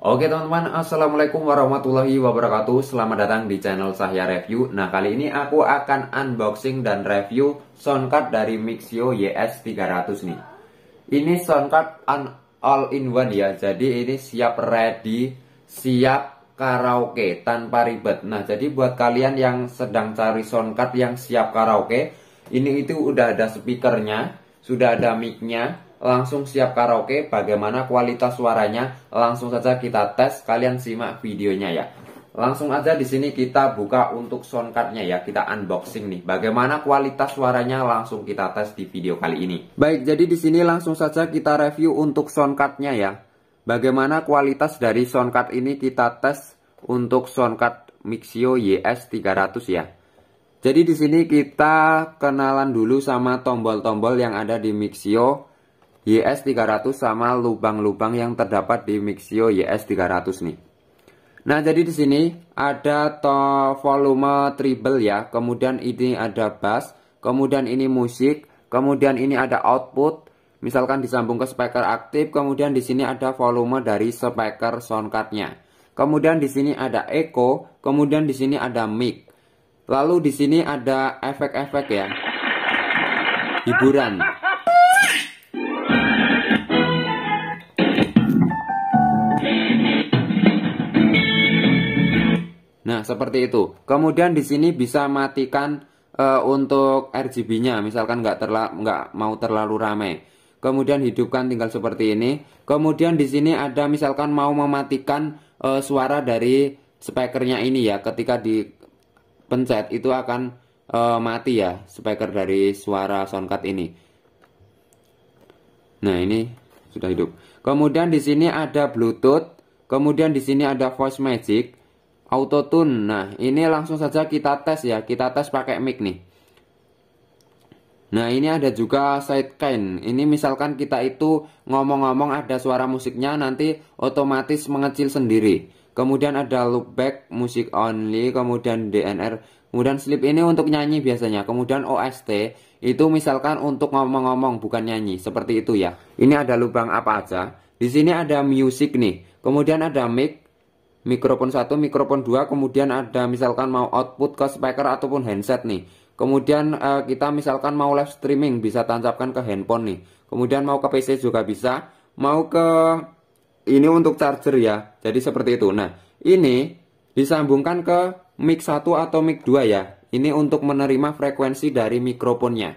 Oke teman-teman, Assalamualaikum warahmatullahi wabarakatuh. Selamat datang di channel Sahya Review. Nah kali ini aku akan unboxing dan review soundcard dari Mixio YS300 nih. Ini soundcard all-in-one ya. Jadi ini siap ready, siap karaoke tanpa ribet. Nah jadi buat kalian yang sedang cari soundcard yang siap karaoke Ini itu udah ada speakernya, sudah ada micnya langsung siap karaoke bagaimana kualitas suaranya? Langsung saja kita tes kalian simak videonya ya. Langsung aja di sini kita buka untuk soundcardnya ya kita unboxing nih. Bagaimana kualitas suaranya? Langsung kita tes di video kali ini. Baik jadi di sini langsung saja kita review untuk soundcardnya ya. Bagaimana kualitas dari soundcard ini kita tes untuk soundcard Mixio YS300 ya. Jadi di sini kita kenalan dulu sama tombol-tombol yang ada di Mixio YS300 sama lubang-lubang yang terdapat di Mixio YS300 nih. Nah, jadi di sini ada to volume treble ya, kemudian ini ada bass, kemudian ini musik, kemudian ini ada output, misalkan disambung ke speaker aktif, kemudian di sini ada volume dari speaker soundcardnya. Kemudian di sini ada echo, kemudian di sini ada mic. Lalu di sini ada efek-efek ya. Hiburan. Nah, seperti itu. Kemudian di sini bisa matikan uh, untuk RGB-nya, misalkan nggak terla nggak mau terlalu ramai. Kemudian hidupkan tinggal seperti ini. Kemudian di sini ada misalkan mau mematikan uh, suara dari speakernya ini ya, ketika dipencet itu akan uh, mati ya speaker dari suara soundcard ini. Nah, ini sudah hidup. Kemudian di sini ada Bluetooth, kemudian di sini ada Voice Magic. Autotune. Nah, ini langsung saja kita tes ya. Kita tes pakai mic nih. Nah, ini ada juga sidechain. Ini misalkan kita itu ngomong-ngomong ada suara musiknya nanti otomatis mengecil sendiri. Kemudian ada loopback, musik only, kemudian DNR, kemudian sleep ini untuk nyanyi biasanya. Kemudian OST itu misalkan untuk ngomong-ngomong bukan nyanyi, seperti itu ya. Ini ada lubang apa aja. Di sini ada music nih. Kemudian ada mic, mikrofon satu, mikrofon dua, kemudian ada misalkan mau output ke speaker ataupun handset nih. Kemudian uh, kita misalkan mau live streaming bisa tancapkan ke handphone nih. Kemudian mau ke PC juga bisa, mau ke ini untuk charger ya. Jadi seperti itu. Nah, ini disambungkan ke mic 1 atau mic 2 ya. Ini untuk menerima frekuensi dari mikrofonnya.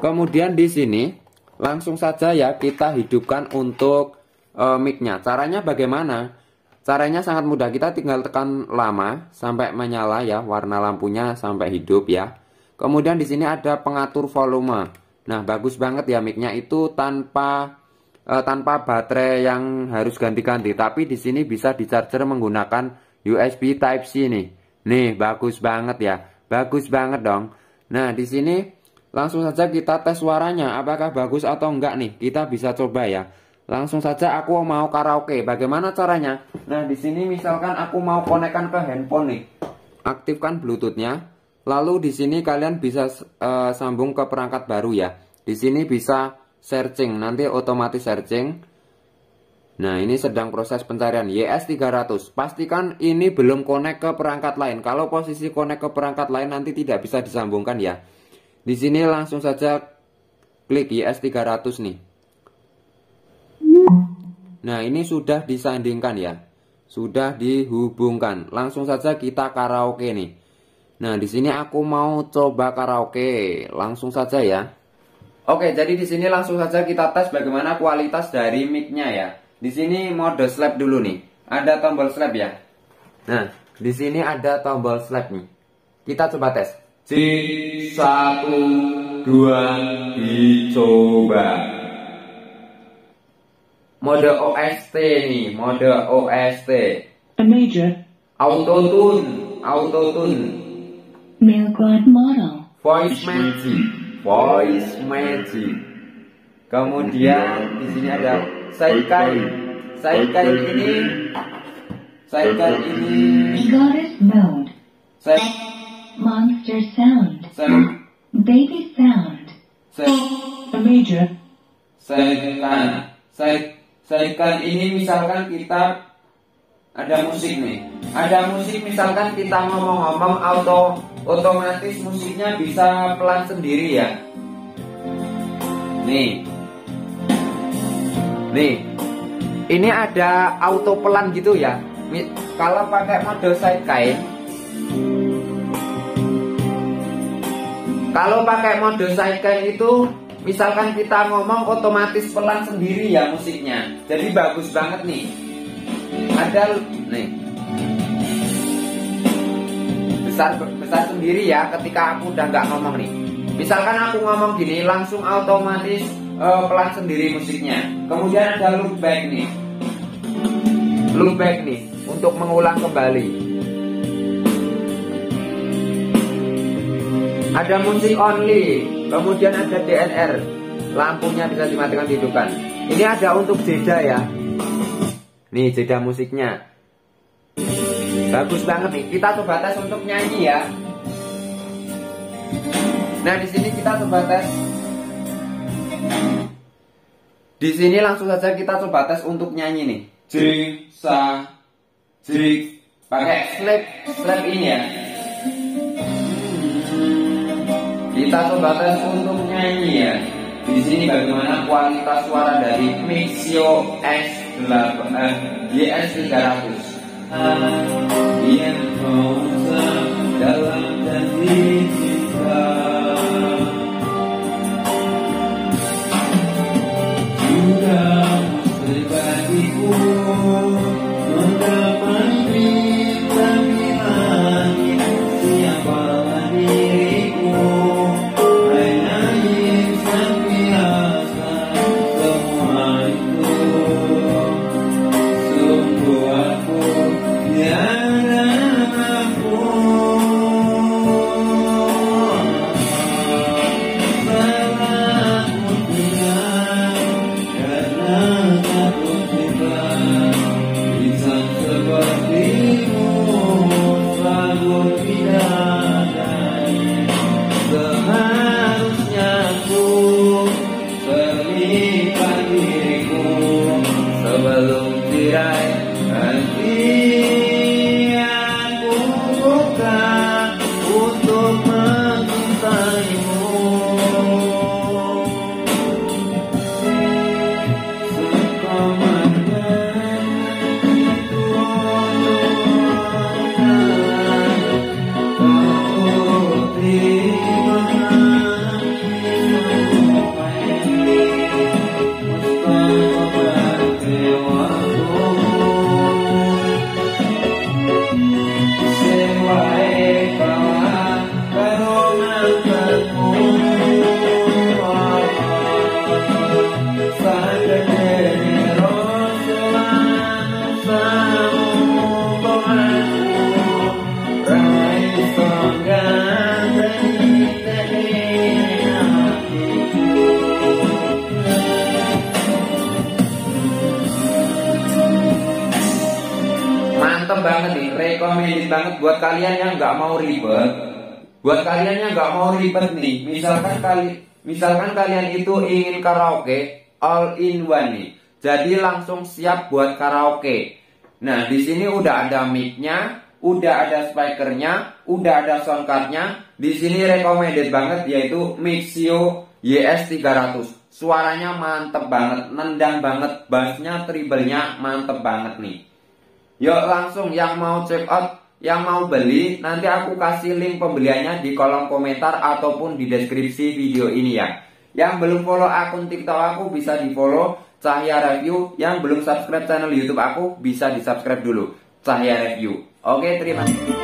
Kemudian di sini langsung saja ya kita hidupkan untuk uh, mic-nya. Caranya bagaimana? Caranya sangat mudah, kita tinggal tekan lama sampai menyala ya, warna lampunya sampai hidup ya. Kemudian di sini ada pengatur volume. Nah, bagus banget ya micnya itu tanpa eh, tanpa baterai yang harus ganti-ganti, tapi di sini bisa di charger menggunakan USB Type C nih. Nih, bagus banget ya. Bagus banget dong. Nah, di sini langsung saja kita tes suaranya apakah bagus atau enggak nih. Kita bisa coba ya. Langsung saja aku mau karaoke. Bagaimana caranya? Nah, di sini misalkan aku mau konekkan ke handphone nih. Aktifkan Bluetoothnya. Lalu di sini kalian bisa uh, sambung ke perangkat baru ya. Di sini bisa searching, nanti otomatis searching. Nah, ini sedang proses pencarian YS300. Pastikan ini belum connect ke perangkat lain. Kalau posisi connect ke perangkat lain nanti tidak bisa disambungkan ya. Di sini langsung saja klik YS300 nih. Nah, ini sudah disandingkan ya. Sudah dihubungkan. Langsung saja kita karaoke nih. Nah, di sini aku mau coba karaoke. Langsung saja ya. Oke, jadi di sini langsung saja kita tes bagaimana kualitas dari mic-nya ya. Di sini mode slap dulu nih. Ada tombol slap ya. Nah, di sini ada tombol slap nih. Kita coba tes. C satu dua dicoba mode OST nih, mode OST. A major. Autotune, autotune. Mailguard model. Voice magic, voice magic. Kemudian di sini ada sidechain. Sidechain ini sidechain ini Goddess mode. set Monster sound. set Baby sound. set A major. sidechain. Side sidechain ini misalkan kita ada musik nih. Ada musik misalkan kita ngomong-ngomong auto otomatis musiknya bisa pelan sendiri ya. Nih. Nih. Ini ada auto pelan gitu ya. Kalau pakai mode sidekick. Kalau pakai mode sidekick itu misalkan kita ngomong otomatis pelan sendiri ya musiknya. Jadi bagus banget nih. Ada nih. Besar besar sendiri ya ketika aku udah nggak ngomong nih. Misalkan aku ngomong gini langsung otomatis uh, pelan sendiri musiknya. Kemudian ada loop back nih. Loop back nih untuk mengulang kembali ada musik only kemudian ada DNR lampunya bisa dimatikan dihidupkan ini ada untuk jeda ya. Nih jeda musiknya. Bagus banget nih. Kita coba tes untuk nyanyi ya. Nah di sini kita coba tes. Di sini langsung saja kita coba tes untuk nyanyi nih. Jering sa jering pakai slap slap ini ya kita coba tes untuk nyanyi ya. Di sini bagaimana kualitas suara dari Mixio S8 eh, YS 300 yang Nih, recommended banget buat kalian yang nggak mau ribet. Buat kalian yang nggak mau ribet nih, misalkan kali, misalkan kalian itu ingin karaoke all in one nih, jadi langsung siap buat karaoke. Nah di sini udah ada mic-nya, udah ada speakernya, udah ada soundcardnya. Di sini recommended banget yaitu Mixio YS 300. Suaranya mantep banget, nendang banget, bassnya, treble-nya mantep banget nih. Yuk langsung yang mau check out, yang mau beli, nanti aku kasih link pembeliannya di kolom komentar ataupun di deskripsi video ini ya. Yang belum follow akun TikTok aku bisa di follow Cahya Review. Yang belum subscribe channel YouTube aku bisa di subscribe dulu Cahya Review. Oke terima kasih.